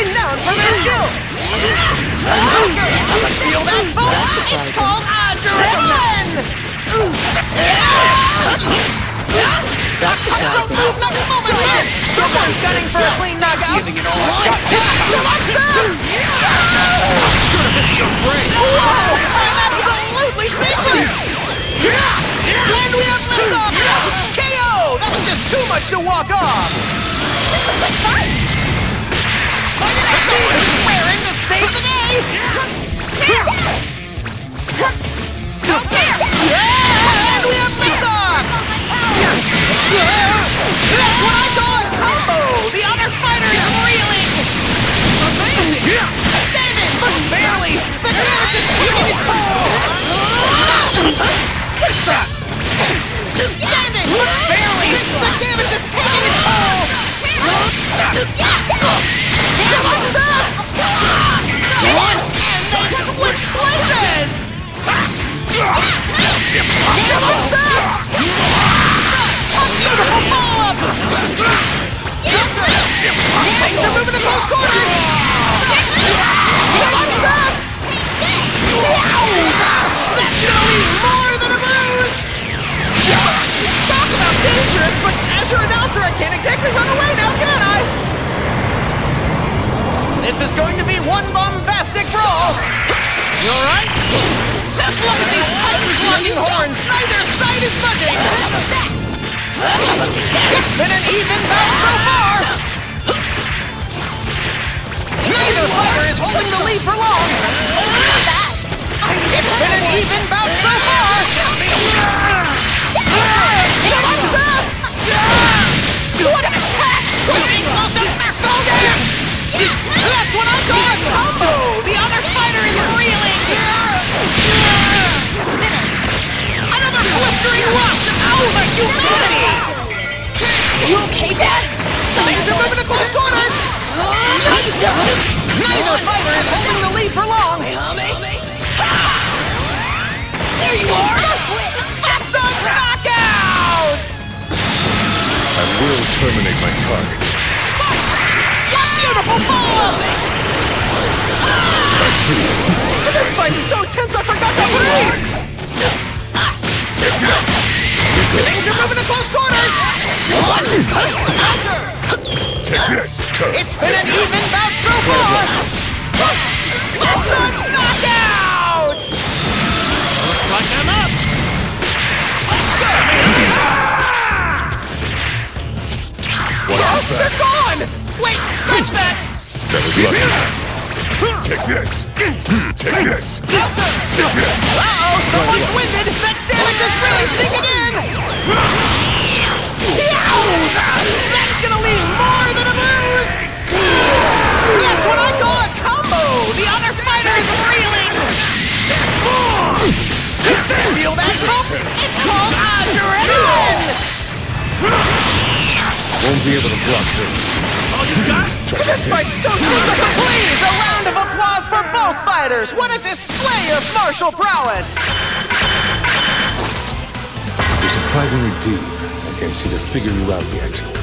your seats! Both combatants are renowned for their skills! Feel that, folks? It's called adrenaline! That's surprising. Move next moment, sir! Someone's gunning for a clean knockout! Giving it all I've got this time. This! Should have hit your brain. Whoa! I'm absolutely speechless! And we have liftoff! Ouch! KO! That's just too much to walk off! Someone's swearing to save the day! And we have! That's what I call combo! The other fighter is reeling! Amazing! Standing, but barely! The damage is taking its toll! Follow-up! Are moving to close more than a bruise! Talk about dangerous, but as your announcer, I can't exactly run away now, can I? This is going to be one bombastic brawl! You alright? Just look at these titans locking horns! Neither side is budging! It's been an even bout so far! Neither fighter is holding the lead for long! It's been an even bout so far! You okay, Dad? Things are moving to close quarters! Neither fighter is holding the lead for long! There you are! That's a knockout! I will terminate my target. Beautiful follow-up! I see. This fight's so tense I forgot to breathe! Take this. Here goes. Things are moving to close quarters! Take this. It's been an even bout so far! It's a knockout! Looks like I'm up. Watch Oh, your they're gone! Wait, scratch that! That was lucky. Take this. Take this. Take this. Won't be able to block this. That's all you got? This fight's so tense I could please! A round of applause for both fighters! What a display of martial prowess! You're surprisingly deep. I can't seem to figure you out yet.